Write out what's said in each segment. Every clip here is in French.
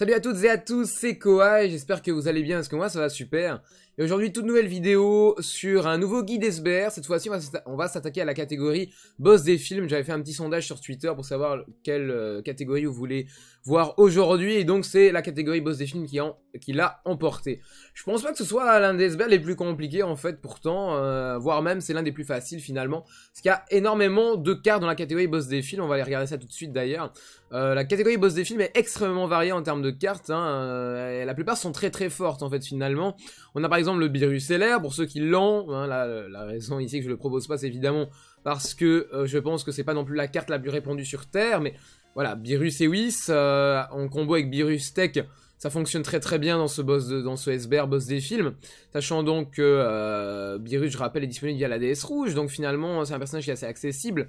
Salut à toutes et à tous, c'est Koa j'espère que vous allez bien parce que moi ça va? Super. Aujourd'hui toute nouvelle vidéo sur un nouveau guide SBR, cette fois-ci on va s'attaquer à la catégorie boss des films. J'avais fait un petit sondage sur Twitter pour savoir quelle euh, catégorie vous voulez voir aujourd'hui et donc c'est la catégorie boss des films qui, l'a emporté. Je pense pas que ce soit l'un des SBR les plus compliqués en fait pourtant, euh, voire même c'est l'un des plus faciles finalement. Parce qu'il y a énormément de cartes dans la catégorie boss des films, on va aller regarder ça tout de suite d'ailleurs. Euh, la catégorie boss des films est extrêmement variée en termes de cartes, hein, la plupart sont très très fortes en fait finalement. On a par exemple le Virus LR, pour ceux qui l'ont, hein, la, raison ici que je le propose pas c'est évidemment parce que euh, je pense que c'est pas non plus la carte la plus répandue sur Terre, mais voilà, Virus et Whis, en combo avec Virus Tech, ça fonctionne très très bien dans ce boss dans ce SBR boss des films, sachant donc que Virus, je rappelle, est disponible via la DS rouge, donc finalement c'est un personnage qui est assez accessible.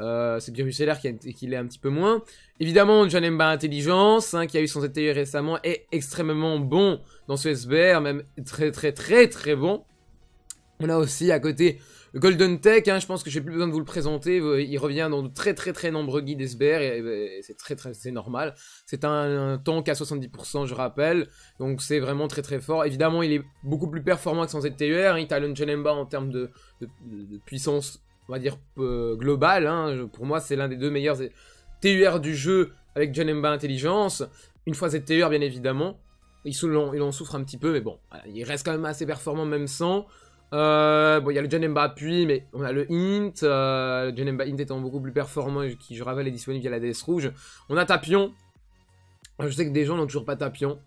Euh, c'est Virus LR qui, qui l'est un petit peu moins. Évidemment, Janemba Intelligence, hein, qui a eu son ZTE récemment, est extrêmement bon dans ce SBR, même très très très très bon. On a aussi à côté Golden Tech, hein, je pense que j'ai plus besoin de vous le présenter, il revient dans de très très très nombreux guides SBR, et, c'est très très normal. C'est un, tank à 70%, je rappelle, donc c'est vraiment très très fort. Évidemment, il est beaucoup plus performant que son ZTER, hein, il talonne Janemba en termes de puissance on va dire, euh, global. Hein. Pour moi, c'est l'un des deux meilleurs TUR du jeu avec Janemba Intelligence. Une fois ZTUR, bien évidemment. Il, en souffre un petit peu, mais bon, il reste quand même assez performant, même sans. Euh, bon, il y a le Janemba appui, mais on a le Int. Euh, le Janemba Int étant beaucoup plus performant, qui, je rappelle, est disponible via la DS rouge. On a Tapion. Je sais que des gens n'ont toujours pas Tapion.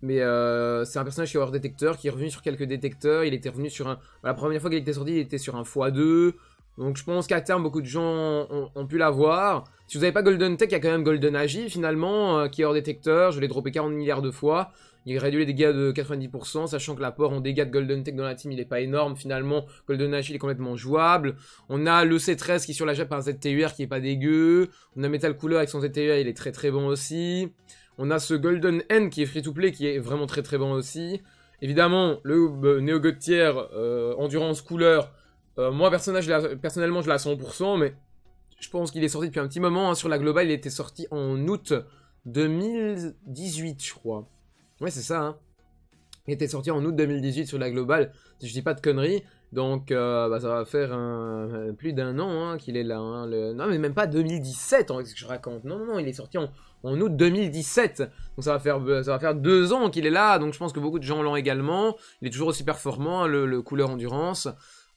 Mais euh, c'est un personnage qui est hors détecteur, qui est revenu sur quelques détecteurs. Il était revenu sur un. La première fois qu'il était sorti, il était sur un x2. Donc je pense qu'à terme, beaucoup de gens ont, pu l'avoir. Si vous n'avez pas Golden Tech, il y a quand même Golden Agi finalement, euh, qui est hors détecteur. Je l'ai droppé 40 milliards de fois. Il réduit les dégâts de 90%, sachant que l'apport en dégâts de Golden Tech dans la team, il n'est pas énorme finalement. Golden Agi, est complètement jouable. On a le C13 qui sur la jappe un ZTUR qui est pas dégueu. On a Metal Cooler avec son ZTUR, il est très très bon aussi. On a ce Golden N qui est free to play, qui est vraiment très très bon aussi. Évidemment, le euh, Neo God euh, Endurance Couleur, euh, moi, personnellement, je l'ai à 100%, mais je pense qu'il est sorti depuis un petit moment. Hein. Sur la globale, il était sorti en août 2018, je crois. Ouais, c'est ça, hein. Il était sorti en août 2018 sur la globale, si je dis pas de conneries. Donc, euh, bah, ça va faire plus d'un an hein, qu'il est là. Non, mais même pas 2017, en ce que je raconte? Non, non, non, il est sorti en, août 2017. Donc, ça va, faire, ça va faire deux ans qu'il est là. Donc, je pense que beaucoup de gens l'ont également. Il est toujours aussi performant, le couleur endurance.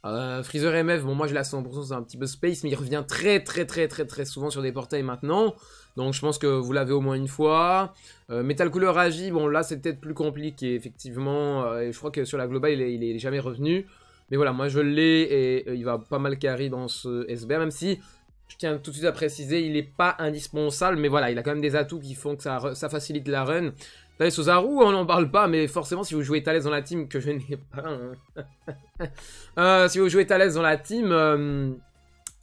Euh, Freezer MF, bon moi je l'ai à 100%, c'est un petit peu space, mais il revient très très très très très souvent sur des portails maintenant. Donc je pense que vous l'avez au moins une fois. Euh, Metal Cooler Agi, bon là c'est peut-être plus compliqué effectivement. Euh, et je crois que sur la globale il est, jamais revenu. Mais voilà, moi je l'ai et il va pas mal carry dans ce SBR, même si je tiens tout de suite à préciser, il n'est pas indispensable, mais voilà, il a quand même des atouts qui font que ça, ça facilite la run. Thales Ozaru, on n'en parle pas, mais forcément, si vous jouez Thales dans la team, que je n'ai pas... Hein. Euh, si vous jouez Thales dans la team, euh,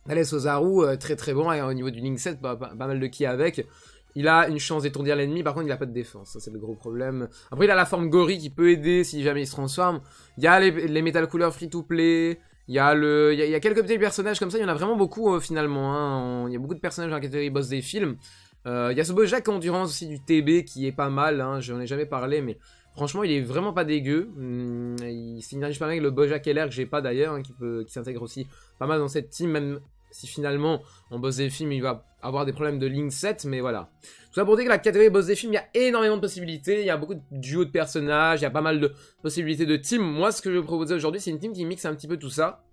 Thales Ozaru, euh, très très bon, au niveau du Link 7, pas, mal de qui avec. Il a une chance d'étourdir l'ennemi, par contre il n'a pas de défense, ça c'est le gros problème. Après il a la forme Gori qui peut aider si jamais il se transforme. Il y a les, Metal Coolers free to play, il y, a le, il, y quelques petits personnages comme ça, il y en a vraiment beaucoup finalement. Hein. Il y a beaucoup de personnages dans la catégorie boss des films. Euh, il y a ce Bojack Endurance aussi du TB qui est pas mal, hein, j'en ai jamais parlé, mais franchement il est vraiment pas dégueu. Hmm, il synergise pas mal avec le Bojack LR que j'ai pas d'ailleurs, hein, qui, qui s'intègre aussi pas mal dans cette team, même si finalement en boss des films il va avoir des problèmes de link set, mais voilà. Tout ça pour dire que la catégorie boss des films, il y a énormément de possibilités, il y a beaucoup de duos de personnages, il y a pas mal de possibilités de team. Moi ce que je vais proposer aujourd'hui c'est une team qui mixe un petit peu tout ça,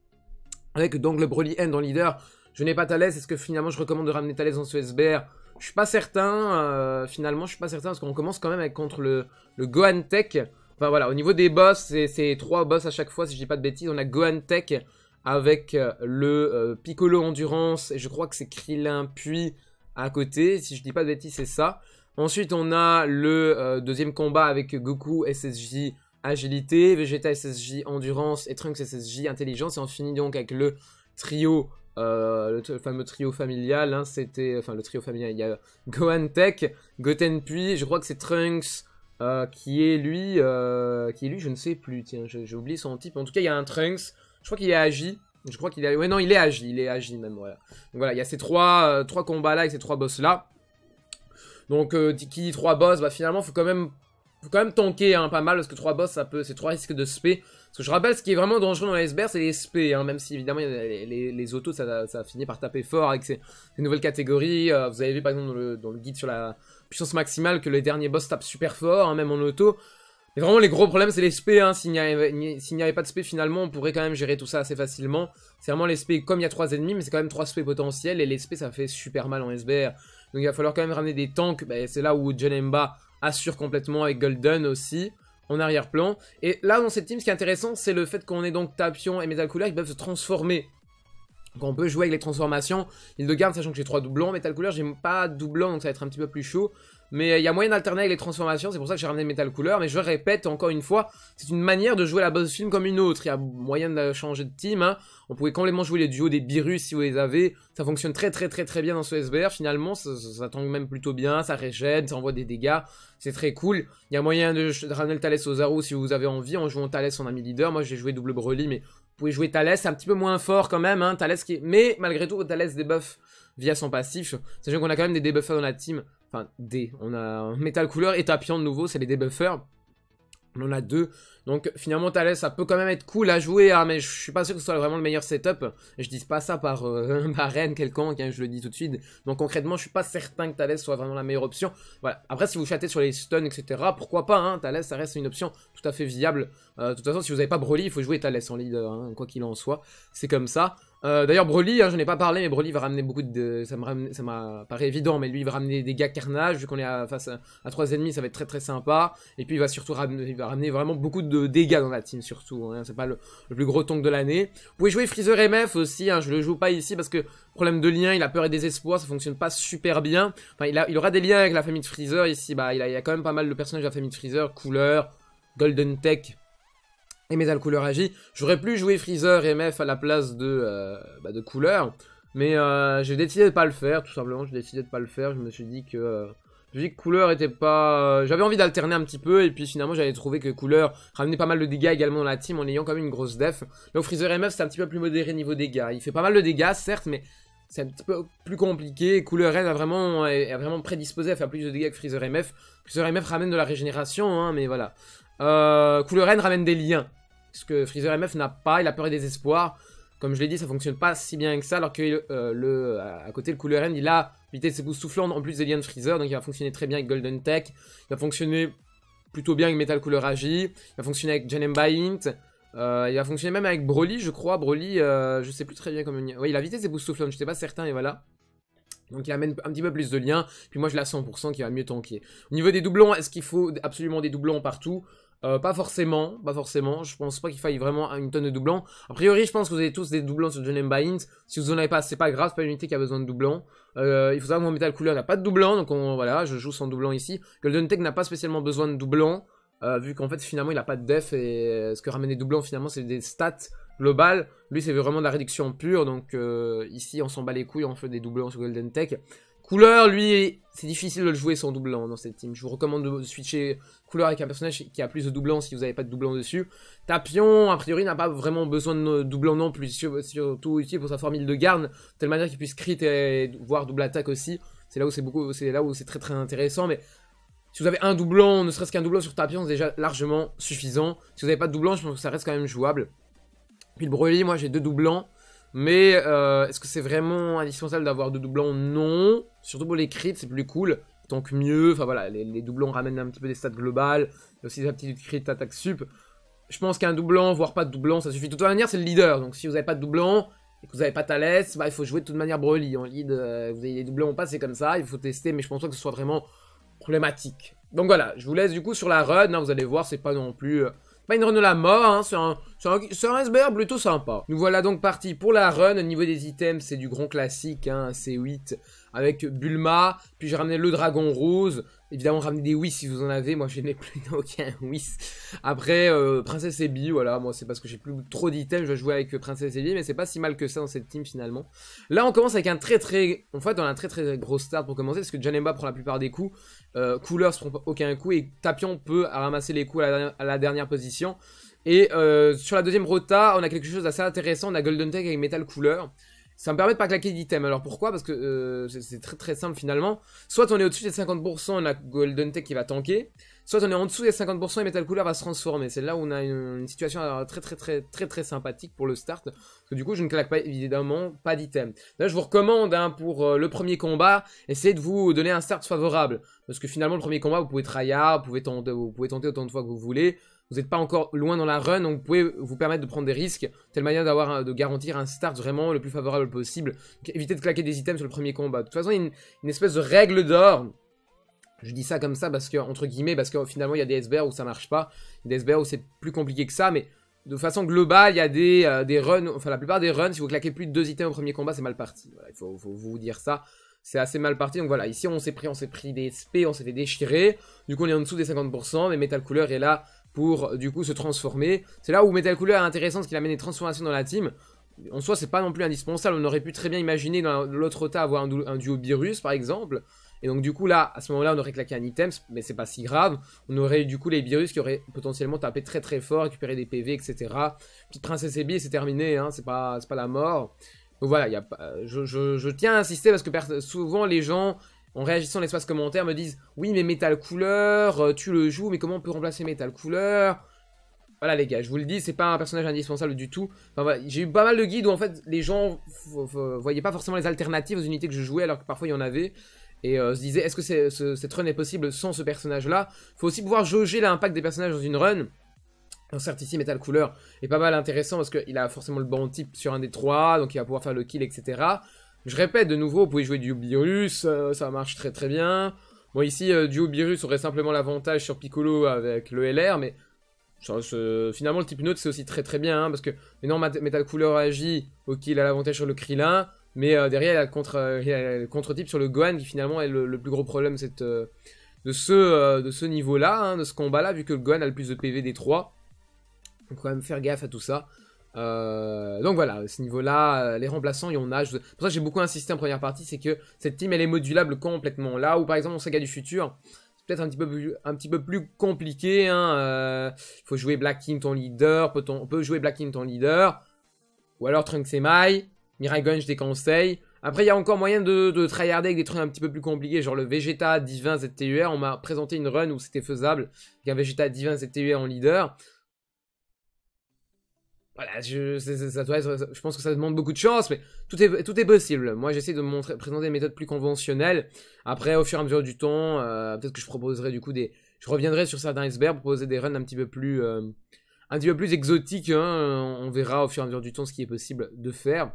avec donc le Broly End en leader. Je n'ai pas Thales, est-ce que finalement je recommande de ramener Thales dans ce SBR je suis pas certain, euh, finalement, je suis pas certain parce qu'on commence quand même avec contre le, Gohan Tech. Enfin voilà, au niveau des boss, c'est trois boss à chaque fois, si je dis pas de bêtises. On a Gohan Tech avec euh, le euh, Piccolo Endurance, et je crois que c'est Krillin puis à côté, si je dis pas de bêtises, c'est ça. Ensuite, on a le deuxième combat avec Goku SSJ Agilité, Vegeta SSJ Endurance et Trunks SSJ Intelligence. Et on finit donc avec le trio euh, le, fameux trio familial, hein, c'était, enfin le trio familial, il y a Gohan Tech, Goten Puis, je crois que c'est Trunks, euh, qui est lui, euh, qui est lui, je ne sais plus, tiens, j'ai oublié son type, en tout cas il y a un Trunks, je crois qu'il est agi, je crois qu'il est, ouais non il est agi, il est agi même, voilà. Donc voilà, il y a ces trois, trois combats là, avec ces trois boss là. Donc, euh, qui dit 3 boss, bah finalement, faut quand même, faut quand même tanker hein, pas mal, parce que 3 boss, ça peut, c'est 3 risques de spé. Parce que je rappelle, ce qui est vraiment dangereux dans l'iceberg, c'est les SP, hein, même si évidemment les, autos, ça, finit par taper fort avec ces, nouvelles catégories. Euh, vous avez vu par exemple dans le, guide sur la puissance maximale que les derniers boss tapent super fort, hein, même en auto. Mais vraiment, les gros problèmes, c'est les SP. Hein. S'il n'y avait, pas de SP, finalement, on pourrait quand même gérer tout ça assez facilement. C'est vraiment les SP, comme il y a 3 ennemis, mais c'est quand même 3 SP potentiels, et les SP, ça fait super mal en SBR. Donc il va falloir quand même ramener des tanks. Bah, c'est là où Janemba assure complètement avec Golden aussi en arrière-plan. Et là, dans cette team, ce qui est intéressant, c'est le fait qu'on ait donc Tapion et Metal qui peuvent se transformer. Donc on peut jouer avec les transformations. Il de garde, sachant que j'ai 3 doublons. Metal Cooler, j'ai pas de doublons, donc ça va être un petit peu plus chaud. Mais euh, il y a moyen d'alterner avec les transformations, c'est pour ça que j'ai ramené Metal Cooler. Mais je répète encore une fois, c'est une manière de jouer la boss film comme une autre. Il y a moyen de changer de team. Hein. On pouvait complètement jouer les duos des Virus si vous les avez. Ça fonctionne très très très très bien dans ce SBR. Finalement, ça, ça, tangue même plutôt bien, ça régène, ça envoie des dégâts. C'est très cool. Il y a moyen de, ramener le Thalès aux Zaro si vous avez envie en jouant Thalès en ami leader. Moi j'ai joué double Broly, mais vous pouvez jouer Thalès, c'est un petit peu moins fort quand même. Hein. Qui Mais malgré tout, Thalès débuff via son passif. Sachant qu'on a quand même des debuffers dans la team. Enfin, des. On a Metal Cooler et Tapion de nouveau, c'est les debuffers. On en a deux. Donc finalement Thales ça peut quand même être cool à jouer, hein, mais je suis pas sûr que ce soit vraiment le meilleur setup. Je dis pas ça par, euh, Rennes quelconque, hein, je le dis tout de suite. Donc concrètement je suis pas certain que Thales soit vraiment la meilleure option. Voilà. Après si vous chattez sur les stuns etc, pourquoi pas, hein, Thales ça reste une option tout à fait viable. Euh, de toute façon si vous avez pas Broly il faut jouer Thales en leader, hein, quoi qu'il en soit. C'est comme ça. Euh, D'ailleurs, Broly, hein, je n'ai pas parlé, mais Broly va ramener beaucoup de. Ça m'a paraît évident, mais lui, il va ramener des dégâts carnage. Vu qu'on est face à, trois ennemis, ça va être très très sympa. Et puis, il va surtout il va ramener vraiment beaucoup de dégâts dans la team, surtout. Hein. C'est pas le, plus gros tonk de l'année. Vous pouvez jouer Freezer MF aussi. Hein, je le joue pas ici parce que problème de lien, il a peur et désespoir, ça fonctionne pas super bien. Enfin, il, aura des liens avec la famille de Freezer ici. Bah, il, il a quand même pas mal de personnages de la famille de Freezer, Couleur, Golden Tech et Metal Cooler Agi. J'aurais pu jouer Freezer MF à la place de, euh, bah, de Cooler, mais euh, j'ai décidé de pas le faire, tout simplement, j'ai décidé de pas le faire, je me suis dit que... Euh, je que Cooler était pas... J'avais envie d'alterner un petit peu, et puis finalement j'avais trouvé que Cooler ramenait pas mal de dégâts également dans la team en ayant quand même une grosse def. Donc Freezer MF c'est un petit peu plus modéré niveau dégâts. Il fait pas mal de dégâts, certes, mais c'est un petit peu plus compliqué. Cooler N a vraiment, est, vraiment prédisposé à faire plus de dégâts que Freezer MF. Freezer MF ramène de la régénération, hein, mais voilà. Euh, Cooler N ramène des liens. Ce que Freezer MF n'a pas, il a peur et désespoir. Comme je l'ai dit, ça fonctionne pas si bien que ça, alors que euh, le, à côté, le Cooler N, il a vitesse époustouflante en plus des liens de Freezer, donc il va fonctionner très bien avec Golden Tech. Il va fonctionner plutôt bien avec Metal Cooler Agi. Il va fonctionner avec Janemba Int. Euh, il va fonctionner même avec Broly, je crois. Broly, euh, je sais plus très bien comment... Oui, il a vitesse époustouflante, je sais pas certain, et voilà. Donc il amène un petit peu plus de liens. Puis moi je l'ai à 100% qui va mieux tanker. Au niveau des doublons, est-ce qu'il faut absolument des doublons partout? Euh, pas forcément, pas forcément. Je pense pas qu'il faille vraiment une tonne de doublons. A priori, je pense que vous avez tous des doublons sur John Int. Si vous en avez pas, c'est pas grave, c'est pas une unité qui a besoin de doublons. Euh, il faut savoir que mon Metal Cooler n'a pas de doublons, donc voilà, je joue sans doublons ici. Golden Tech n'a pas spécialement besoin de doublons, euh, vu qu'en fait finalement il a pas de def et ce que ramène les doublons finalement c'est des stats globales. Lui c'est vraiment de la réduction pure, donc ici on s'en bat les couilles, on fait des doublons sur Golden Tech. Couleur, lui, c'est difficile de le jouer sans doublon dans cette team. Je vous recommande de switcher couleur avec un personnage qui a plus de doublons si vous n'avez pas de doublons dessus. Tapion, a priori, n'a pas vraiment besoin de doublons non plus, surtout utile pour sa formule de garde, de telle manière qu'il puisse crit et voir double attaque aussi. C'est là où c'est beaucoup, c'est là où c'est très très intéressant, mais si vous avez un doublon, ne serait-ce qu'un doublon sur Tapion, c'est déjà largement suffisant. Si vous n'avez pas de doublon, je pense que ça reste quand même jouable. Puis le Broly, moi j'ai deux doublons. Mais euh, est-ce que c'est vraiment indispensable d'avoir deux doublons? Non. Surtout pour les crits, c'est plus cool. Donc mieux, enfin voilà, les, doublons ramènent un petit peu des stats globales. Il y a aussi des aptitudes crit, attaque sup. Je pense qu'un doublon, voire pas de doublon, ça suffit. De toute manière, c'est le leader. Donc si vous n'avez pas de doublon et que vous n'avez pas Thalès, bah, il faut jouer de toute manière Broly. En lead, euh, vous avez des doublons ou pas, c'est comme ça. Il faut tester, mais je pense pas que ce soit vraiment problématique. Donc voilà, je vous laisse du coup sur la run. Hein, vous allez voir, c'est pas non plus... Euh, pas une run de la mort, hein, c'est un, un, SBR plutôt sympa. Nous voilà donc partis pour la run. Au niveau des items, c'est du grand classique, hein, C8 avec Bulma. Puis j'ai ramené le dragon rose. Évidemment, ramener des Whis si vous en avez. Moi, je n'ai plus aucun Whis. Après, euh, Princesse Ebi, voilà. Moi, c'est parce que j'ai plus trop d'items. Je vais jouer avec Princesse Ebi, mais c'est pas si mal que ça dans cette team finalement. Là, on commence avec un très très. En fait, on a un très très gros start pour commencer parce que Janemba prend la plupart des coups. Euh, Cooler se prend aucun coup et Tapion peut ramasser les coups à la, dernière position. Et euh, sur la deuxième rota, on a quelque chose d'assez intéressant. On a Golden Tech avec Metal Cooler. Ça me permet de pas claquer d'items. Alors pourquoi? Parce que euh, c'est très très simple finalement. Soit on est au-dessus des 50%, on a Golden Tech qui va tanker. Soit on est en dessous des 50% et Metal Cooler va se transformer. C'est là où on a une, situation très très très très très sympathique pour le start. Parce que du coup je ne claque pas évidemment pas d'items. Là je vous recommande hein, pour euh, le premier combat, essayez de vous donner un start favorable. Parce que finalement le premier combat vous pouvez tryhard, vous pouvez tenter autant de fois que vous voulez vous n'êtes pas encore loin dans la run, donc vous pouvez vous permettre de prendre des risques, telle manière d'avoir de garantir un start vraiment le plus favorable possible. Évitez de claquer des items sur le premier combat. De toute façon, il y a une, espèce de règle d'or. Je dis ça comme ça parce que, entre guillemets, parce que finalement, il y a des SBR où ça marche pas, des SBR où c'est plus compliqué que ça, mais de façon globale, il y a des, euh, des runs, enfin la plupart des runs, si vous claquez plus de deux items au premier combat, c'est mal parti. il faut, vous dire ça c'est assez mal parti. Donc voilà, ici on s'est pris, on s'est pris des SP, on s'est fait déchirer. Du coup on est en dessous des 50%, mais Metal Cooler est là pour du coup se transformer. C'est là où Metal Cooler est intéressant, parce qu'il amène des transformations dans la team. En soi, c'est pas non plus indispensable. On aurait pu très bien imaginer dans l'autre tas avoir un, duo Virus par exemple. Et donc du coup là, à ce moment-là, on aurait claqué un item, mais c'est pas si grave. On aurait du coup les virus qui auraient potentiellement tapé très très fort, récupéré des PV, etc. Petite princesse Ebi, c'est terminé, hein, c'est pas, pas la mort. Donc voilà, y a je, je, tiens à insister parce que souvent les gens en réagissant dans l'espace commentaire, me disent Oui, mais Metal Couleur, euh, tu le joues, mais comment on peut remplacer Metal Couleur Voilà, les gars, je vous le dis, c'est pas un personnage indispensable du tout. J'ai eu pas mal de guides où en fait les gens voyaient pas forcément les alternatives aux unités que je jouais, alors que parfois il y en avait. Et euh, se disaient Est-ce que cette run est possible sans ce personnage-là? Faut aussi pouvoir jauger l'impact des personnages dans une run. certes, ici, Metal Cooler est pas mal intéressant parce qu'il a forcément le bon type sur un des trois, donc il va pouvoir faire le kill, etc. Je répète de nouveau, vous pouvez jouer du Birus, euh, ça marche très très bien. Bon ici, euh, Birus aurait simplement l'avantage sur Piccolo avec le LR, mais finalement le type neutre c'est aussi très très bien, hein, parce que maintenant Metal Cooler agit, ok il a l'avantage sur le Krillin, mais euh, derrière il a le contre, contre-type sur le Gohan qui finalement est le, plus gros problème cette, de ce, niveau-là, hein, de ce combat-là, vu que le Gohan a le plus de PV des trois. Donc quand même faire gaffe à tout ça. Euh, donc voilà, à ce niveau-là, euh, les remplaçants, il y en a. Pour ça, j'ai beaucoup insisté en première partie, c'est que cette team, elle est modulable complètement. Là où, par exemple, en Saga du Futur, c'est peut-être un, petit peu plus, un petit peu plus compliqué. Hein, euh, il faut jouer Black King ton leader, on, peut jouer Black King ton leader. Ou alors Trunks et Mai. Mirai Gun, je déconseille. Après, il y a encore moyen de, de tryharder avec des trucs un petit peu plus compliqués, genre le Vegeta Divin ZTUR. On m'a présenté une run où c'était faisable, avec un Vegeta Divin ZTUR en leader. Voilà, je, ça doit être, je pense que ça demande beaucoup de chance, mais tout est, tout est possible. Moi, j'essaie de montrer, présenter des méthodes plus conventionnelles. Après, au fur et à mesure du temps, euh, peut-être que je proposerai du coup des... Je reviendrai sur certains icebergs proposer des runs un petit peu plus, euh, un petit peu plus exotiques. Hein. On verra au fur et à mesure du temps ce qui est possible de faire.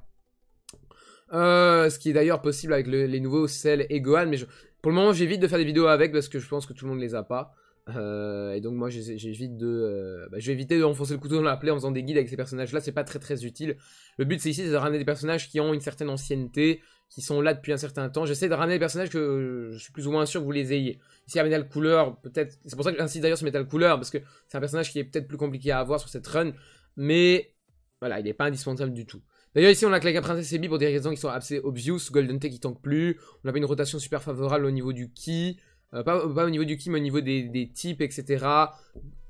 Euh, ce qui est d'ailleurs possible avec les nouveaux Cell et Gohan, mais pour le moment, j'évite de faire des vidéos avec parce que je pense que tout le monde les a pas. Euh, et donc moi j'évite de, euh, bah, je vais éviter d'enfoncer le couteau dans la plaie en faisant des guides avec ces personnages là, c'est pas très très utile. Le but c'est ici de ramener des personnages qui ont une certaine ancienneté, qui sont là depuis un certain temps. J'essaie de ramener des personnages que je suis plus ou moins sûr que vous les ayez. Ici à Metal Cooler, peut-être, c'est pour ça que j'insiste d'ailleurs sur Metal Cooler, parce que c'est un personnage qui est peut-être plus compliqué à avoir sur cette run, mais voilà, il n'est pas indispensable du tout. D'ailleurs ici on a claqué Princesse Ebi pour des raisons qui sont assez obvious, Golden Tech qui tank plus, on n'a pas une rotation super favorable au niveau du ki, euh, pas, au niveau du ki, mais au niveau des, types, etc.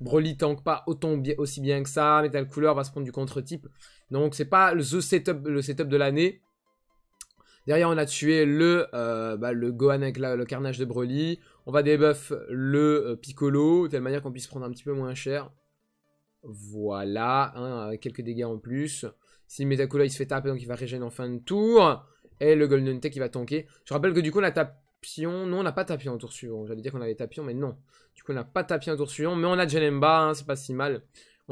Broly tank pas autant aussi bien que ça. Metal Cooler va se prendre du contre-type. Donc c'est pas le setup, le setup de l'année. Derrière, on a tué le, euh, bah, le Gohan avec le carnage de Broly. On va debuff le euh, Piccolo, de telle manière qu'on puisse prendre un petit peu moins cher. Voilà, hein, quelques dégâts en plus. Si le Cooler il se fait taper, donc il va régénérer en fin de tour. Et le Golden Tech il va tanker. Je rappelle que du coup on a tapé Non, on n'a pas Tapion en tour suivant. J'allais dire qu'on avait Tapion, mais non. Du coup, on n'a pas Tapion en tour suivant. Mais on a Janemba, hein, c'est pas si mal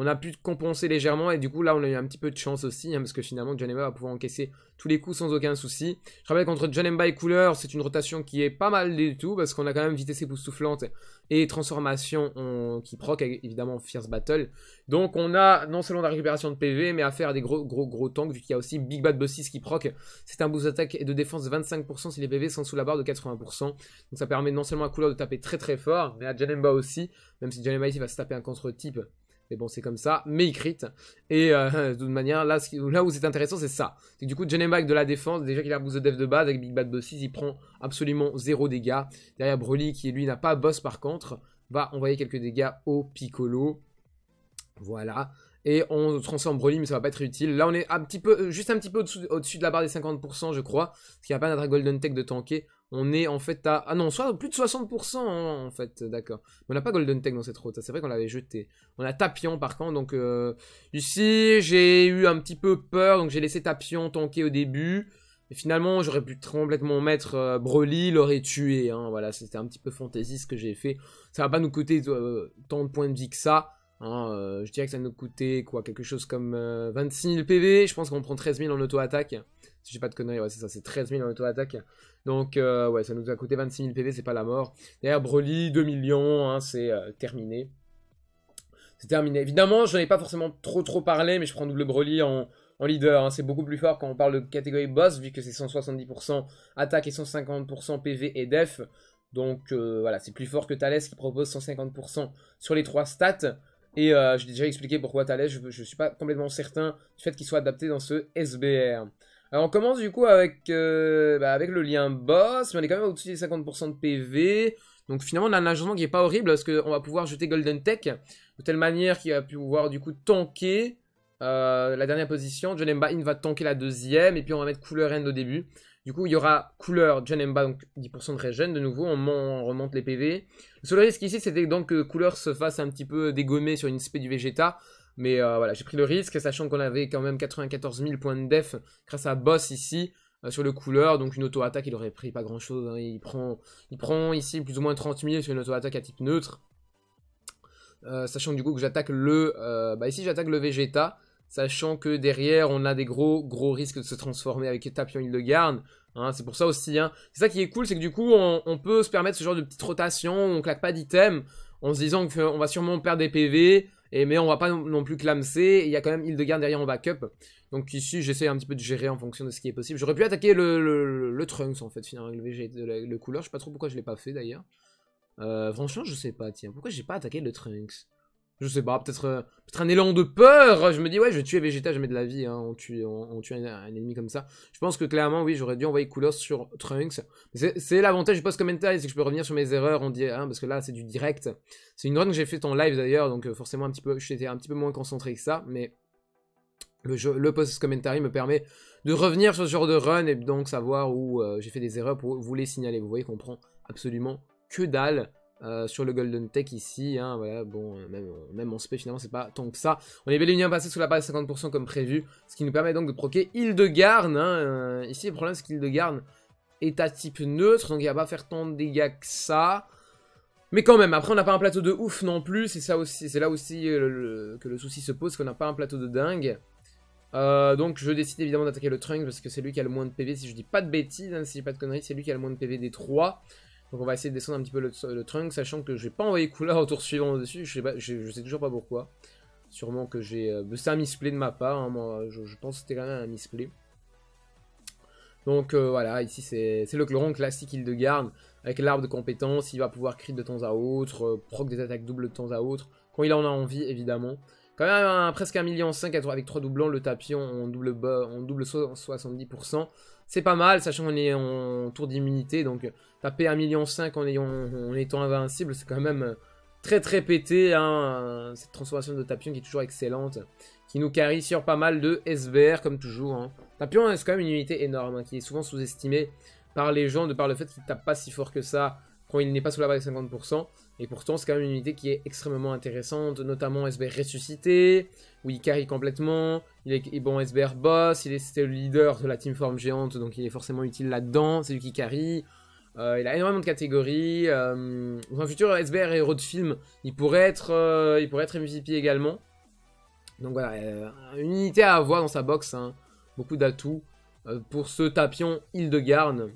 on a pu compenser légèrement et du coup là on a eu un petit peu de chance aussi hein, parce que finalement Janemba va pouvoir encaisser tous les coups sans aucun souci. Je rappelle qu'entre Janemba et Couleur c'est une rotation qui est pas mal du tout parce qu'on a quand même vitesse époustouflante et transformation qui proc évidemment Fierce Battle. Donc on a non seulement la récupération de PV mais à faire des gros gros gros tanks vu qu'il y a aussi Big Bad Bossis qui proc. C'est un boost d'attaque et de défense de 25% si les PV sont sous la barre de 80%. Donc ça permet non seulement à Couleur de taper très très fort mais à Janemba aussi même si Janemba ici va se taper un contre-type mais bon, c'est comme ça. Mais il crit. Et euh, de toute manière, là, où c'est intéressant, c'est ça. Que du coup, Jenneback de la défense, déjà qu'il a boost de dev de base avec Big Bad Bosses, il prend absolument zéro dégâts. Derrière Broly, qui lui n'a pas boss par contre, va envoyer quelques dégâts au Piccolo. Voilà. Et on transforme Broly, mais ça va pas être utile. Là, on est un petit peu, juste un petit peu au-dessus de la barre des 50%, je crois. Parce qu'il n'y a pas notre Golden Tech de tanker. On est en fait à... Ah non, soit plus de 60% hein, en fait, d'accord. On n'a pas Golden Tech dans cette route, c'est vrai qu'on l'avait jeté. On a Tapion par contre, donc euh, ici j'ai eu un petit peu peur, donc j'ai laissé Tapion tanker au début. Et finalement, j'aurais pu complètement mettre euh, Broly, l'aurait tué. Hein, voilà, c'était un petit peu fantasy ce que j'ai fait. Ça va pas nous coûter euh, tant de points de vie que ça. Hein, euh, je dirais que ça nous coûtait quoi, quelque chose comme 26 000 PV. Je pense qu'on prend 13 000 en auto-attaque. Si j'ai pas de conneries, ouais, c'est ça, c'est 13 000 en auto-attaque. Donc, ouais, ça nous a coûté 26 000 PV, c'est pas la mort. D'ailleurs, Broly, 2 millions, hein, c'est terminé. C'est terminé. Évidemment, je n'en ai pas forcément trop trop parlé, mais je prends double Broly en, leader. Hein. C'est beaucoup plus fort quand on parle de catégorie boss, vu que c'est 170% attaque et 150% PV et def. Donc euh, voilà, c'est plus fort que Thales qui propose 150% sur les trois stats. Et euh, j'ai déjà expliqué pourquoi Thales, je ne suis pas complètement certain du fait qu'il soit adapté dans ce SBR. Alors on commence du coup avec, euh, bah, avec le lien boss, mais on est quand même au-dessus des 50% de PV. Donc finalement on a un agencement qui est pas horrible parce qu'on va pouvoir jeter Golden Tech de telle manière qu'il va pouvoir du coup tanker euh, la dernière position, John In va tanker la deuxième, et puis on va mettre couleur End au début. Du coup, il y aura couleur John Emba, donc 10% de régène, de nouveau, on, remonte les PV. Le seul risque ici, c'était donc que couleur se fasse un petit peu dégommer sur une spé du Vegeta. Mais euh, voilà, j'ai pris le risque, sachant qu'on avait quand même 94 000 points de def grâce à Boss ici, euh, sur le couleur. Donc une auto-attaque, il aurait pris pas grand-chose. Hein. Il, prend, il prend ici plus ou moins 30 000 sur une auto-attaque à type neutre. sachant du coup que j'attaque le... bah ici, j'attaque le Vegeta. Sachant que derrière, on a des gros, gros risques de se transformer avec Tapion Hildegarde. Hein, c'est pour ça aussi. Hein. C'est ça qui est cool, c'est que du coup, on, peut se permettre ce genre de petite rotation. On claque pas d'item en se disant qu'on va sûrement perdre des PV. Et, mais on va pas non, plus clamser. Il y a quand même Hildegarde derrière en backup. Donc ici, j'essaie un petit peu de gérer en fonction de ce qui est possible. J'aurais pu attaquer le, Trunks en fait, finalement, le, VG, le, le couleur. Je sais pas trop pourquoi je l'ai pas fait d'ailleurs. Euh, franchement, je sais pas, tiens. Pourquoi j'ai pas attaqué le Trunks? Je sais pas, peut-être euh, peut un élan de peur. Je me dis, ouais, je vais tuer Vegeta, jamais de la vie. Hein, on tue, on, tue un, ennemi comme ça. Je pense que clairement, oui, j'aurais dû envoyer Coolos sur Trunks. C'est l'avantage du post-commentaire, c'est que je peux revenir sur mes erreurs, on dit, hein, parce que là, c'est du direct. C'est une run que j'ai fait en live d'ailleurs, donc euh, forcément, un petit peu, j'étais un petit peu moins concentré que ça, mais le, le post-commentary me permet de revenir sur ce genre de run et donc savoir où euh, j'ai fait des erreurs pour vous les signaler. Vous voyez qu'on prend absolument que dalle. Euh, sur le Golden Tech ici, hein, bon, euh, même, euh, même en spé finalement c'est pas tant que ça. On est bel et bien passé sous la base 50% comme prévu, ce qui nous permet donc de proquer Hildegarn. Hein, ici le problème c'est qu'Hildegarn est à type neutre, donc il va pas faire tant de dégâts que ça. Mais quand même, après on n'a pas un plateau de ouf non plus, c'est c'est là aussi que le souci se pose, qu'on n'a pas un plateau de dingue. donc je décide évidemment d'attaquer le Trunk parce que c'est lui qui a le moins de PV, si je dis pas de bêtises, hein, si je pas de conneries, c'est lui qui a le moins de PV des trois. Donc on va essayer de descendre un petit peu le, trunk, sachant que je vais pas envoyer couleur au tour suivant dessus, je sais, sais toujours pas pourquoi. Sûrement que j'ai... Euh, c'est un misplay de ma part, hein, moi, je, pense que c'était quand même un misplay. Donc euh, voilà, ici c'est le cloron classique Hildegarde, avec l'arbre de compétences, il va pouvoir crit de temps à autre, euh, proc des attaques doubles de temps à autre, quand il en a envie évidemment. Quand même presque un million avec 3 doublons, le tapion en double, en double 70%. C'est pas mal, sachant qu'on est en tour d'immunité, donc taper 1,5 million en, en étant invincible, c'est quand même très très pété. Hein, cette transformation de Tapion qui est toujours excellente, qui nous carry sur pas mal de SBR comme toujours. Hein. Tapion c'est quand même une unité énorme, hein, qui est souvent sous-estimée par les gens de par le fait qu'il tape pas si fort que ça quand il n'est pas sous la barre de 50%. Et pourtant, c'est quand même une unité qui est extrêmement intéressante, notamment SBR ressuscité, où il carry complètement. Il est bon SBR boss, il est, le leader de la team forme géante, donc il est forcément utile là-dedans. C'est lui qui carry. Euh, il a énormément de catégories. Euh, dans un futur SBR héros de film, il pourrait être, euh, il pourrait être également. Donc voilà, une unité à avoir dans sa box, hein. beaucoup d'atouts. pour ce tapion Hildegarde,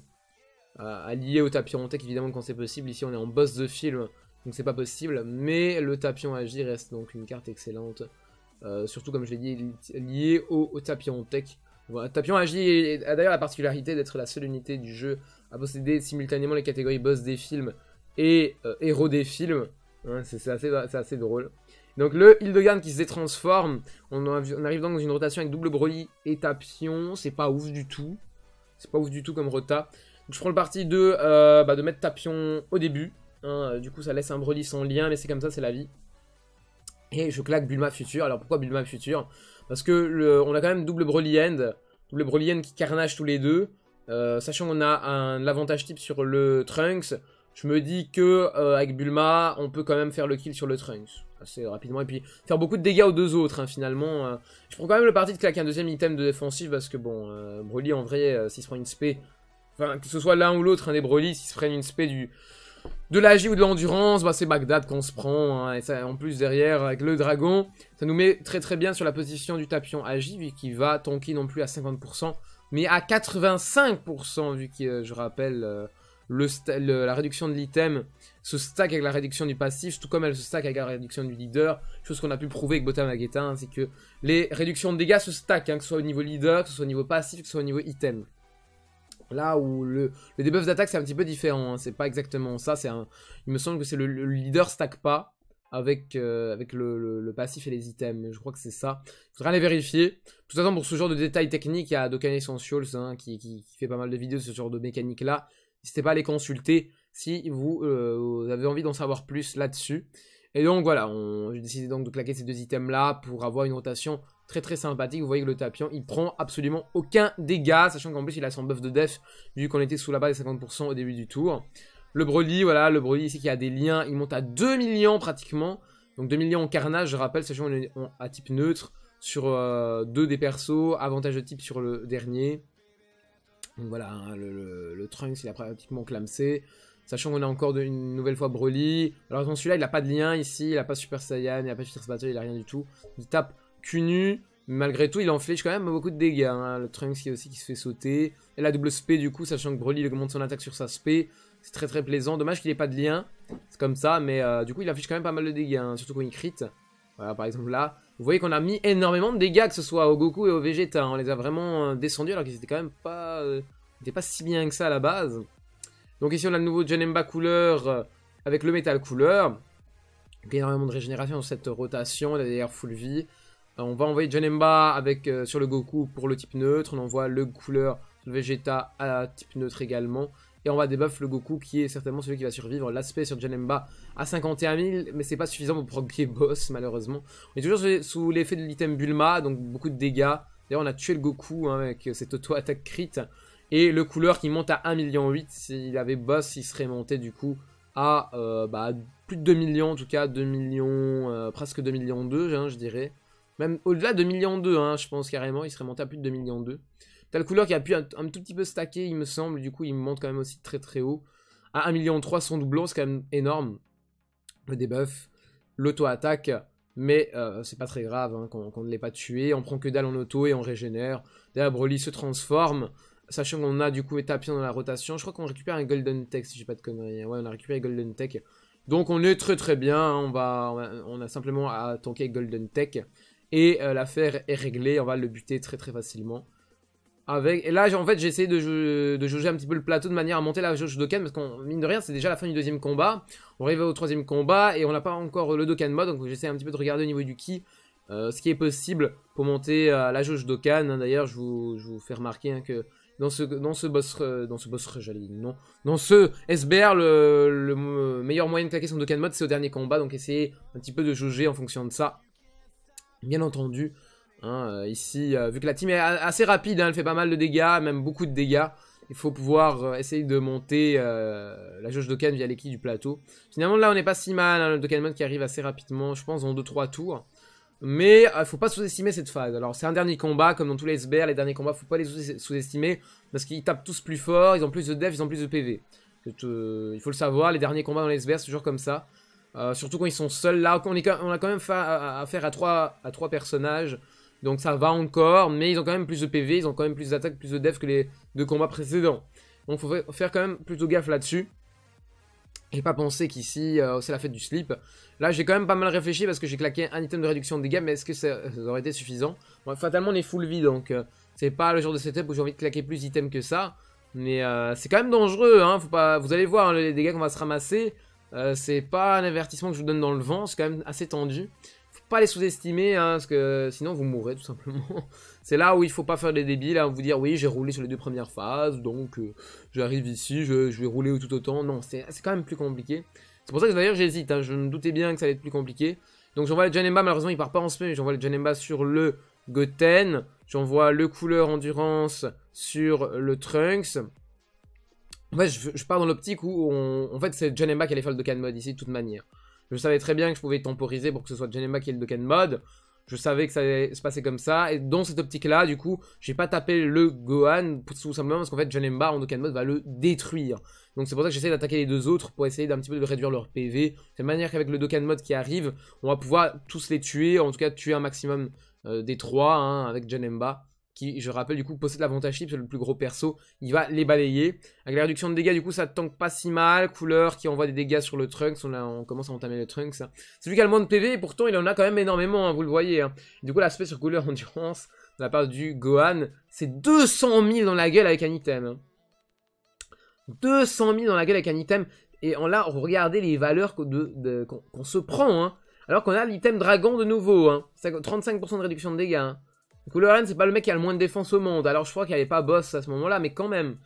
allié au tapion tech évidemment quand c'est possible. Ici on est en boss de film, donc c'est pas possible. Mais le tapion agi reste donc une carte excellente. surtout comme je l'ai dit, lié au, tapion tech. Voilà, tapion agi a d'ailleurs la particularité d'être la seule unité du jeu à posséder simultanément les catégories boss des films et euh, héros des films. Hein, c'est assez, drôle. Donc le Hildegarde qui se détransforme, on, arrive donc dans une rotation avec double Broly et Tapion, c'est pas ouf du tout. C'est pas ouf du tout comme rota. je prends le parti de, euh, bah, de mettre Tapion au début. Hein, du coup ça laisse un Broly sans lien, mais c'est comme ça, c'est la vie. Et je claque Bulma Future. Alors pourquoi Bulma Future? Parce que on a quand même double Broly End. Double Broly End qui carnage tous les deux. Euh, sachant qu'on a un avantage type sur le Trunks. Je me dis que euh, avec Bulma, on peut quand même faire le kill sur le Trunks. Assez rapidement. Et puis faire beaucoup de dégâts aux deux autres hein, finalement. Euh. Je prends quand même le parti de claquer un deuxième item de défensif. Parce que bon, Broly en vrai, s'il se prend une spé. Enfin, que ce soit l'un ou l'autre, des Broly, s'il se prend une spé du de l'agi ou de l'endurance, bah c'est Bagdad qu'on se prend. Hein, et en plus, derrière, avec le dragon, ça nous met très très bien sur la position du tapion agi, vu qu'il va tanker non plus à 50%, mais à 85%, vu que, euh, je rappelle, euh, la réduction de l'item se stack avec la réduction du passif, tout comme elle se stack avec la réduction du leader. Chose qu'on a pu prouver avec Botam Ageta, hein, c'est que les réductions de dégâts se stack, hein, que ce soit au niveau leader, que ce soit au niveau passif, que ce soit au niveau item. Là où le, le debuff d'attaque c'est un petit peu différent, hein. c'est pas exactement ça, c'est. Il me semble que c'est le, leader stack pas avec, euh, avec le, passif et les items, je crois que c'est ça. Il faudra aller vérifier. De toute façon pour ce genre de détails techniques, il y a Dokkan Essentials hein, qui, fait pas mal de vidéos sur ce genre de mécanique là. N'hésitez pas à les consulter si vous, euh, vous avez envie d'en savoir plus là-dessus. Et donc voilà, j'ai décidé donc de claquer ces deux items là pour avoir une rotation Très très sympathique. Vous voyez que le tapion, il prend absolument aucun dégât. Sachant qu'en plus, il a son buff de def. Vu qu'on était sous la base des 50% au début du tour. Le Broly, voilà, le Broly ici qui a des liens. Il monte à 2 millions pratiquement. Donc 2 millions en carnage, je rappelle, sachant qu'on est à type neutre sur euh, deux des persos. Avantage de type sur le dernier. Donc voilà, hein, le, Trunks, il a pratiquement clamsé. Sachant qu'on a encore une nouvelle fois Broly. Alors celui-là, il n'a pas de lien ici, il n'a pas Super Saiyan, il n'a pas Fierce Battle, il n'a rien du tout. Il tape cul Malgré tout, il inflige quand même beaucoup de dégâts. Hein. Le Trunks qui aussi qui se fait sauter. Et la double spé du coup, sachant que Broly augmente son attaque sur sa spé. C'est très très plaisant. Dommage qu'il ait pas de lien. C'est comme ça, mais euh, du coup il affiche quand même pas mal de dégâts. Hein, surtout quand il crit. Voilà, par exemple là. Vous voyez qu'on a mis énormément de dégâts, que ce soit au Goku et au Vegeta. On les a vraiment euh, descendus alors qu'ils étaient quand même pas, euh, pas si bien que ça à la base. Donc ici on a le nouveau Janemba couleur avec le métal couleur. Il a énormément de régénération dans cette rotation. D'ailleurs full vie. Euh, on va envoyer Janemba avec, euh, sur le Goku pour le type neutre. On envoie le couleur le Vegeta à type neutre également. Et on va debuff le Goku qui est certainement celui qui va survivre. L'aspect sur Janemba à 51 000, mais c'est pas suffisant pour provoquer boss malheureusement. On est toujours sous l'effet de l'item Bulma, donc beaucoup de dégâts. D'ailleurs on a tué le Goku hein, avec cette auto-attaque crit. Et le couleur qui monte à 1,8 million. S'il avait boss, il serait monté du coup à euh, bah, plus de 2 millions en tout cas. 2 millions, presque 2 millions 2 hein, je dirais. Même au-delà de 2 millions 2, hein, je pense carrément, il serait monté à plus de 2 millions 2. T'as le couleur qui a pu un, tout petit peu stacker, il me semble, du coup il monte quand même aussi très très haut. À 1 million 3 son doublon, c'est quand même énorme. Le debuff, l'auto-attaque, mais euh, c'est pas très grave hein, qu'on ne l'ait pas tué. On prend que dalle en auto et on régénère. D'ailleurs Broly se transforme, sachant qu'on a du coup étapion dans la rotation. Je crois qu'on récupère un Golden Tech si j'ai pas de conneries. Ouais, on a récupéré Golden Tech. Donc on est très très bien, on, va, on a simplement à tanker Golden Tech. Et euh, l'affaire est réglée, on va le buter très très facilement. Avec... Et là, en fait, j'ai essayé de, de jauger un petit peu le plateau de manière à monter la jauge Dokkan, parce qu'on, mine de rien, c'est déjà la fin du deuxième combat. On arrive au troisième combat, et on n'a pas encore le Dokkan mode, donc j'essaie un petit peu de regarder au niveau du ki, euh, ce qui est possible pour monter euh, la jauge Dokkan. D'ailleurs, je vous, je vous, fais remarquer hein, que dans ce, dans boss, dans ce boss, j'allais dire non, dans ce SBR, le, le meilleur moyen de claquer son Dokkan mode, c'est au dernier combat, donc essayez un petit peu de jauger en fonction de ça. Bien entendu, hein, euh, ici, euh, vu que la team est assez rapide, hein, elle fait pas mal de dégâts, même beaucoup de dégâts, il faut pouvoir euh, essayer de monter la jauge d'Okan via l'équipe du plateau. Finalement, là, on n'est pas si mal, hein, le Dokkan Mode qui arrive assez rapidement, je pense, en 2-3 tours. Mais il faut pas sous-estimer cette phase. Alors, c'est un dernier combat, comme dans tous les SBR, les derniers combats, faut pas les sous-estimer, parce qu'ils tapent tous plus fort, ils ont plus de def, ils ont plus de PV. il faut le savoir, les derniers combats dans les SBR, c'est toujours comme ça. Euh, surtout quand ils sont seuls. Là, on, a quand même affaire à trois, à trois personnages. Donc ça va encore, mais ils ont quand même plus de PV, ils ont quand même plus d'attaques, plus de def que les deux combats précédents. Donc faut faire quand même plutôt gaffe là-dessus. J'ai pas pensé qu'ici, euh, c'est la fête du slip. Là, j'ai quand même pas mal réfléchi parce que j'ai claqué un item de réduction de dégâts, mais est-ce que ça, aurait été suffisant? Fatalement, on est full vie, donc euh, c'est pas le genre de setup où j'ai envie de claquer plus d'items que ça. Mais c'est quand même dangereux, hein, faut pas... vous allez voir hein, les dégâts qu'on va se ramasser. Euh, c'est pas un avertissement que je vous donne dans le vent, c'est quand même assez tendu. Les sous-estimer, hein, parce que sinon vous mourrez tout simplement. c'est là où il faut pas faire des débiles, à vous dire oui j'ai roulé sur les deux premières phases, donc euh, j'arrive ici, je, vais rouler tout autant. Non, c'est quand même plus compliqué. C'est pour ça que d'ailleurs j'hésite, hein. je me doutais bien que ça allait être plus compliqué. Donc j'envoie le Janemba, malheureusement il part pas en spé, mais j'envoie le Janemba sur le Goten. J'envoie le couleur endurance sur le Trunks. En fait, je, pars dans l'optique où, en fait, c'est Janemba qui allait faire le Dokkan mode ici, de toute manière. Je savais très bien que je pouvais temporiser pour que ce soit Janemba qui ait le Dokkan mode. Je savais que ça allait se passer comme ça. Et dans cette optique-là, du coup, j'ai pas tapé le Gohan, tout simplement parce qu'en fait, Janemba en Dokkan mode va le détruire. Donc c'est pour ça que j'essaie d'attaquer les deux autres pour essayer d'un petit peu de réduire leur PV. C'est manière qu'avec le Dokkan mode qui arrive, on va pouvoir tous les tuer, en tout cas tuer un maximum euh, des trois hein, avec Janemba qui, je rappelle, du coup, possède l'avantage chip, c'est le plus gros perso, il va les balayer. Avec la réduction de dégâts, du coup, ça tank pas si mal. Couleur qui envoie des dégâts sur le Trunks, on, commence à entamer le Trunks. C'est lui qui a le moins de PV, et pourtant, il en a quand même énormément, hein, vous le voyez. Hein. Du coup, l'aspect sur couleur endurance, de la part du Gohan, c'est 200 000 dans la gueule avec un item. 200 hein. 000 dans la gueule avec un item. Et en là, regardez les valeurs qu'on se prend, Alors qu'on a l'item dragon de nouveau, 35% de réduction de dégâts, Couleur c'est pas le mec qui a le moins de défense au monde. Alors je crois qu'il n'y avait pas boss à ce moment-là, mais quand même.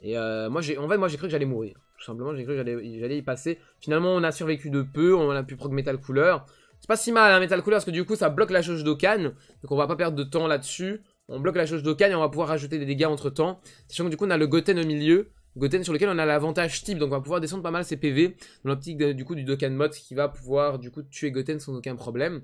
Et euh, moi, en fait, moi j'ai cru que j'allais mourir. Tout simplement, j'ai cru que j'allais y passer. Finalement, on a survécu de peu, on a pu prog Metal Couleur. C'est pas si mal, hein, Metal Couleur, parce que du coup, ça bloque la chose d'Okan. Donc on va pas perdre de temps là-dessus. On bloque la chose d'Okan et on va pouvoir rajouter des dégâts entre temps. Sachant que du coup, on a le Goten au milieu. Goten sur lequel on a l'avantage type, donc on va pouvoir descendre pas mal ses PV dans l'optique du coup du Dokkan Mod qui va pouvoir du coup tuer Goten sans aucun problème.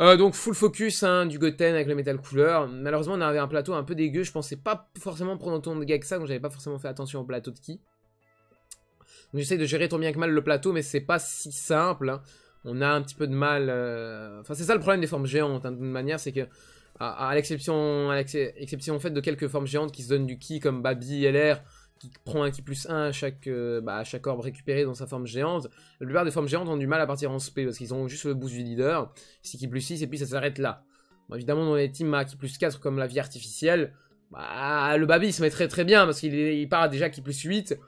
Euh, donc full focus hein, du Goten avec le métal couleur. Malheureusement on avait un plateau un peu dégueu, je pensais pas forcément prendre autant de dégâts que ça, donc j'avais pas forcément fait attention au plateau de ki. Donc j'essaie de gérer tant bien que mal le plateau, mais c'est pas si simple. Hein. On a un petit peu de mal... Euh, enfin c'est ça le problème des formes géantes, hein, toute manière, c'est que à, l'exception exception en fait de quelques formes géantes qui se donnent du ki comme Babi, LR, qui prend un ki plus 1 à chaque, euh, bah, à chaque orbe récupéré dans sa forme géante. La plupart des formes géantes ont du mal à partir en SP parce qu'ils ont juste le boost du leader, c'est ki plus 6 et puis ça s'arrête là. évidemment dans les teams à ki plus 4 comme la vie artificielle, bah, le Babi se met très très bien parce qu'il il part déjà ki plus 8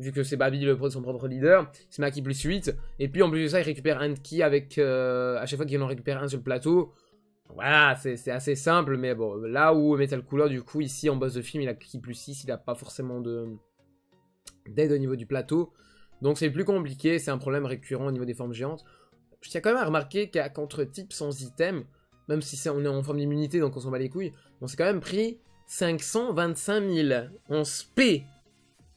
vu que c'est Babi le son propre leader, il se met à ki plus 8, et puis en plus de ça il récupère un ki avec, euh, à chaque fois qu'il en récupère un sur le plateau, voilà, c'est assez simple, mais bon, là où Metal Cooler, du coup, ici, en boss de film, il a qui plus 6, il n'a pas forcément d'aide au niveau du plateau. Donc c'est plus compliqué, c'est un problème récurrent au niveau des formes géantes. Je tiens quand même à remarquer qu'à contre-type sans item, même si on est en forme d'immunité, donc on s'en bat les couilles, on s'est quand même pris 525 000 en SP.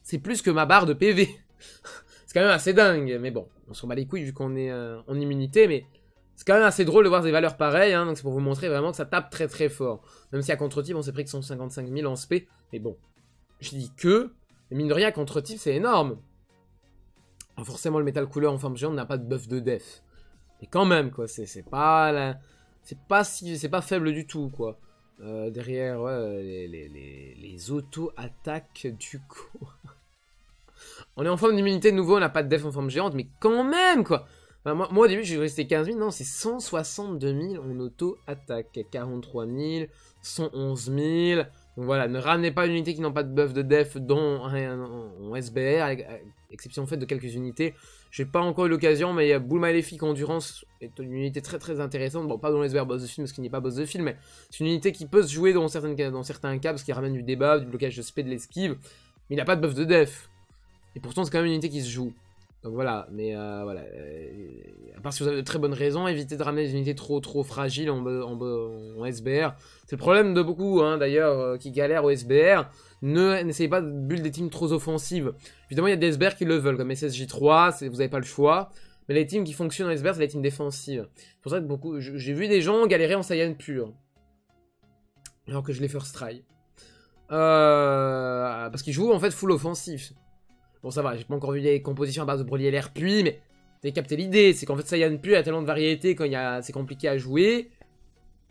C'est plus que ma barre de PV. c'est quand même assez dingue, mais bon, on s'en bat les couilles vu qu'on est euh, en immunité, mais c'est quand même assez drôle de voir des valeurs pareilles, hein, donc c'est pour vous montrer vraiment que ça tape très très fort. Même si à contre-type on s'est pris que 155 000 en SP, mais bon, je dis que, mais mine de rien, contre-type c'est énorme. forcément le métal couleur en forme géante n'a pas de buff de def. Mais quand même quoi, c'est pas c'est pas si c'est pas faible du tout quoi. Euh, derrière ouais, les, les, les, auto-attaques du coup. on est en forme d'immunité de nouveau, on n'a pas de def en forme géante, mais quand même quoi moi, au début, j'ai resté 15 000. Non, c'est 162 000 en auto-attaque. 43 000, 111 000. Donc voilà, ne ramenez pas une unité qui n'ont pas de buff de def dont en SBR, exception faite de quelques unités. J'ai pas encore eu l'occasion, mais il y a Bull Maléfique Endurance, est une unité très très intéressante. Bon, pas dans SBR boss de film, parce qu'il a pas boss de film, mais c'est une unité qui peut se jouer dans, dans certains cas, parce qu'il ramène du débat, du blocage de speed, de l'esquive, mais il n'a pas de buff de def. Et pourtant, c'est quand même une unité qui se joue. Donc voilà, mais euh, voilà. Euh, à part si vous avez de très bonnes raisons, évitez de ramener des unités trop trop fragiles en, SBR. C'est le problème de beaucoup, hein, d'ailleurs, euh, qui galèrent au SBR. Ne n'essayez pas de build des teams trop offensives. Évidemment, il y a des SBR qui le veulent, comme SSJ3, vous n'avez pas le choix. Mais les teams qui fonctionnent en SBR, c'est les teams défensives. C'est pour ça que beaucoup, j'ai vu des gens galérer en Saiyan pur. Alors que je les first try. parce qu'ils jouent en fait full offensif. Bon, ça va, j'ai pas encore vu les compositions à base de Broly LR puis, mais avez capté l'idée. C'est qu'en fait, Saiyan Pu a tellement de variétés quand c'est compliqué à jouer.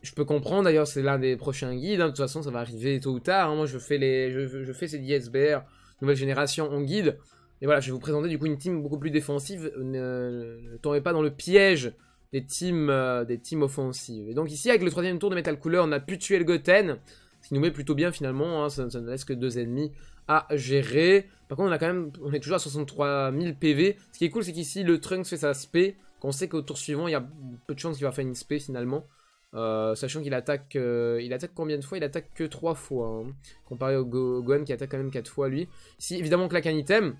Je peux comprendre, d'ailleurs, c'est l'un des prochains guides. Hein. De toute façon, ça va arriver tôt ou tard. Hein. Moi, je fais, les, je, fais ces DSBR nouvelle génération en guide. Et voilà, je vais vous présenter du coup une team beaucoup plus défensive. Ne, tombez pas dans le piège des teams, euh, des teams offensives. Et donc ici, avec le troisième tour de Metal Cooler, on a pu tuer le Goten. Nous met plutôt bien finalement, hein. ça, ça, ne laisse que deux ennemis à gérer. Par contre, on a quand même, on est toujours à 63 000 PV. Ce qui est cool, c'est qu'ici, le Trunks fait sa spé. Qu'on sait qu'au tour suivant, il y a peu de chances qu'il va faire une spé finalement. Euh, sachant qu'il attaque, euh, il attaque combien de fois? Il attaque que 3 fois, hein. comparé au, Gohan qui attaque quand même 4 fois lui. Si évidemment claque un item,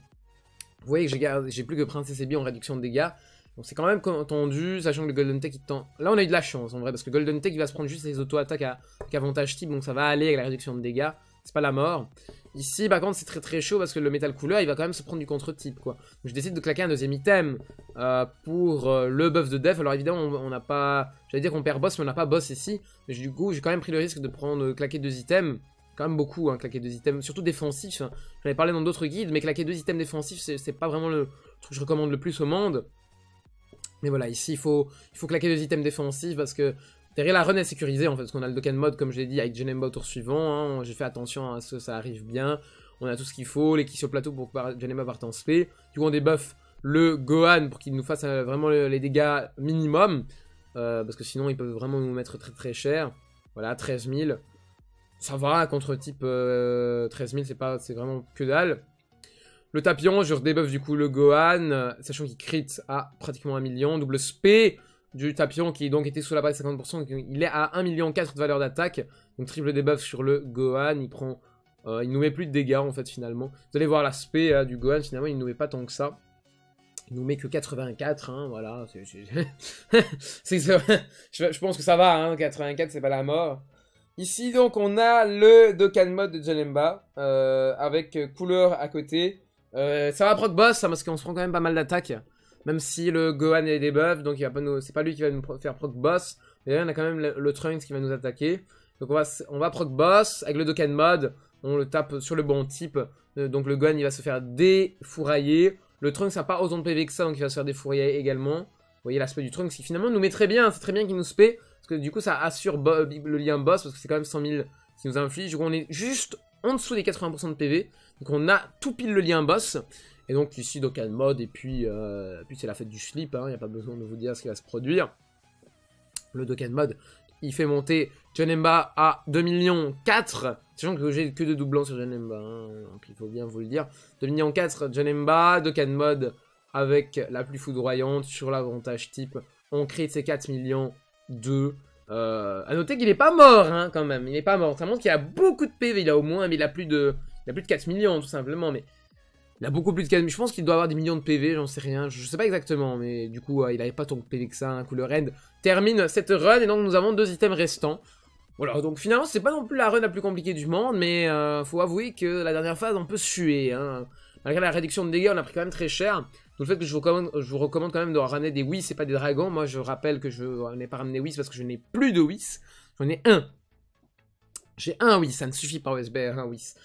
vous voyez que j'ai plus que Princesse Ebi en réduction de dégâts. Donc c'est quand même tendu, sachant que le Golden Tech il tend... Là on a eu de la chance en vrai, parce que Golden Tech il va se prendre juste les auto-attaques à... avantage type, donc ça va aller avec la réduction de dégâts. C'est pas la mort. Ici, par contre, c'est très très chaud parce que le métal couleur, il va quand même se prendre du contre-type, quoi. Donc, je décide de claquer un deuxième item euh, pour euh, le buff de def. Alors, évidemment, on n'a pas... J'allais dire qu'on perd boss, mais on n'a pas boss ici. Du coup, j'ai quand même pris le risque de prendre, claquer deux items. Quand même beaucoup, hein, claquer deux items, surtout défensifs. J'en avais parlé dans d'autres guides, mais claquer deux items défensifs, c'est pas vraiment le truc que je recommande le plus au monde. Mais voilà, ici, il faut, il faut claquer deux items défensifs parce que Derrière la run est sécurisée en fait, parce qu'on a le Dokkan mode comme je l'ai dit avec Genemba au tour suivant, hein. j'ai fait attention à ce que ça arrive bien, on a tout ce qu'il faut, les sur plateau pour que Genemba parte en spé, du coup on débuff le Gohan pour qu'il nous fasse euh, vraiment les dégâts minimum, euh, parce que sinon il peut vraiment nous mettre très très cher, voilà 13 000, ça va contre type 13 000 c'est pas c'est vraiment que dalle. Le Tapion, je redébuff du coup le Gohan, euh, sachant qu'il crit à pratiquement 1 million, double spé, du Tapion qui donc était sous la base de 50%, il est à 1,4 million de valeur d'attaque, donc triple debuff sur le Gohan, il prend, euh, il nous met plus de dégâts en fait finalement. Vous allez voir l'aspect euh, du Gohan, finalement il nous met pas tant que ça. Il nous met que 84, hein, voilà. je, pense que ça va, hein, 84 c'est pas la mort. Ici donc on a le Dokkan mode de Janemba, euh, avec couleur à côté. Ça va proc boss, hein, parce qu'on se prend quand même pas mal d'attaques. Même si le Gohan est debuff, donc nous... c'est pas lui qui va nous faire proc boss. Mais on a quand même le, Trunks qui va nous attaquer. Donc on va, on va proc boss avec le Dokkan mode. On le tape sur le bon type. Euh, donc le Gohan il va se faire défourailler. Le Trunks n'a pas autant de PV que ça, donc il va se faire défourailler également. Vous voyez l'aspect du Trunks qui finalement nous met très bien. C'est très bien qu'il nous spé. Parce que du coup ça assure le lien boss. Parce que c'est quand même 100 000 qui nous inflige. Du coup on est juste en dessous des 80% de PV. Donc on a tout pile le lien boss. Et donc ici, Dokkan Mode, et puis, euh, puis c'est la fête du slip, il hein, n'y a pas besoin de vous dire ce qui va se produire. Le Dokkan Mode, il fait monter Janemba à 2 millions 4, sachant que j'ai que deux doublons sur Janemba, hein, donc il faut bien vous le dire. 2 millions 4, Janemba, Dokkan Mode avec la plus foudroyante sur l'avantage type. On crée ces 4 millions 2. Euh, à noter qu'il n'est pas mort, hein, quand même. Il n'est pas mort. Ça montre qu'il a beaucoup de PV. Il a au moins, mais il a plus de, il a plus de 4 millions, tout simplement. Mais il a beaucoup plus de 4 Je pense qu'il doit avoir des millions de PV, j'en sais rien. Je sais pas exactement, mais du coup, il avait pas tant de PV que ça. Un coup, le termine cette run, et donc nous avons deux items restants. Voilà, donc finalement, c'est pas non plus la run la plus compliquée du monde, mais euh, faut avouer que la dernière phase, on peut suer. Hein. Malgré la réduction de dégâts, on a pris quand même très cher. Donc le fait que je vous recommande, je vous recommande quand même de ramener des Whis c'est pas des dragons. Moi, je rappelle que je n'ai pas ramené Whis parce que je n'ai plus de Whis. J'en ai un. J'ai un Whis, ça ne suffit pas au SBR, un Whis.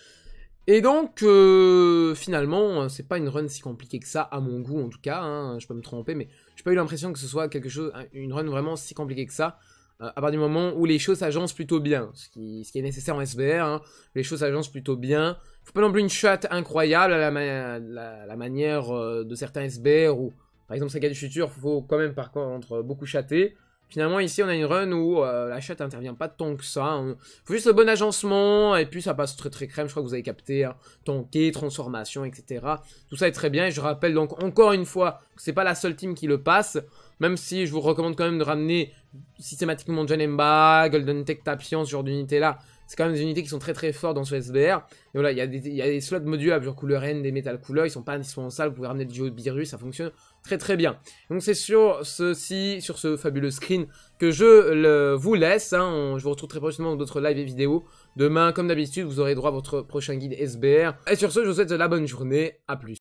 Et donc, euh, finalement, c'est pas une run si compliquée que ça, à mon goût en tout cas, hein, je peux me tromper, mais j'ai pas eu l'impression que ce soit quelque chose, une run vraiment si compliquée que ça, euh, à partir du moment où les choses s'agencent plutôt bien, ce qui, ce qui, est nécessaire en SBR, hein, les choses s'agencent plutôt bien, faut pas non plus une shot incroyable à la, manière euh, de certains SBR, ou par exemple Saga du futur, faut quand même par contre beaucoup chatter, Finalement, ici, on a une run où euh, la chatte intervient pas tant que ça. Hein. faut juste le bon agencement, et puis ça passe très très crème. Je crois que vous avez capté. Hein. Tanké, transformation, etc. Tout ça est très bien. Et je rappelle donc encore une fois que c'est pas la seule team qui le passe. Même si je vous recommande quand même de ramener systématiquement Janemba, Golden Tech Tapion, ce genre d'unités-là. C'est quand même des unités qui sont très très fortes dans ce SBR. Et voilà, il y, a des, slots modulables, genre couleur N, des métal couleurs, ils sont pas indispensables, vous pouvez ramener du virus, ça fonctionne très très bien. Donc c'est sur ceci, sur ce fabuleux screen que je le, vous laisse. Hein. je vous retrouve très prochainement dans d'autres lives et vidéos. Demain, comme d'habitude, vous aurez droit à votre prochain guide SBR. Et sur ce, je vous souhaite de la bonne journée. À plus.